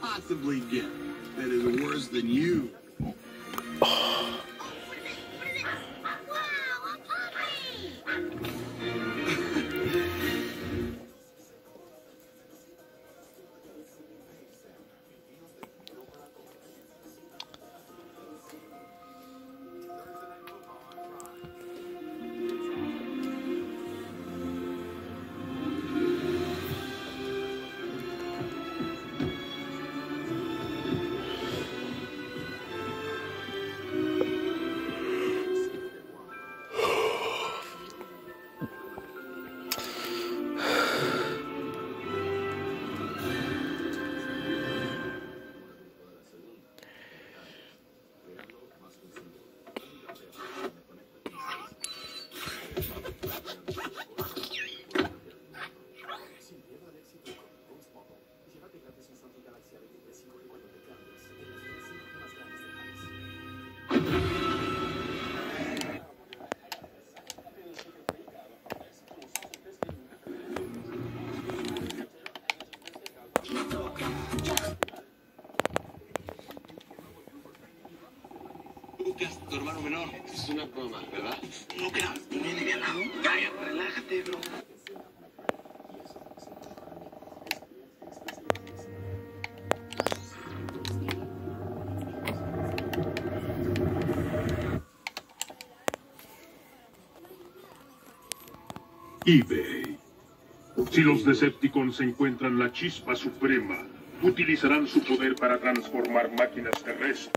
possibly get that is worse than you? Lucas, tu hermano menor. Es una broma, ¿verdad? Lucas, viene de al lado. Cállate, relájate, bro. eBay. Si los Decepticons encuentran la chispa suprema, utilizarán su poder para transformar máquinas terrestres